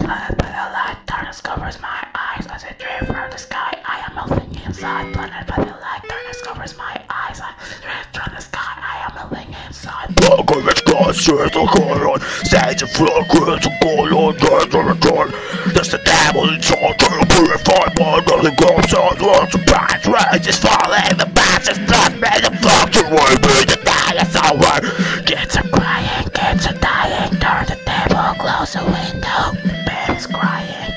By the light, darkness covers my eyes as I drift from the sky. I am melting inside. Blinded by the light, darkness covers my eyes. I drift from the sky. I am melting inside. Bakom ett glasljus och koron Säger fröken som går och dödar och dör That's the devil inside to purify my nothing goes on Once the past rage is falling The past is blood made to away me The day is over Kids are crying, kids are dying. Turn the table, close the window. Crying,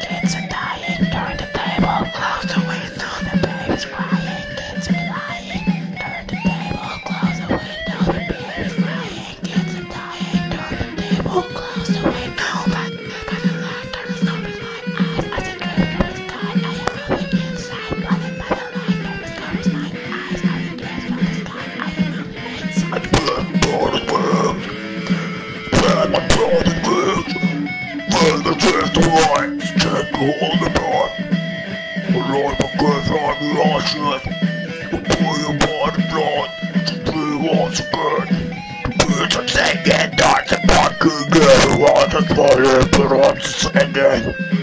the drift away Take all the blood The life of good on the The pull your body blood To be once again To be the Dark and fucking Everyone that's falling But I'm singing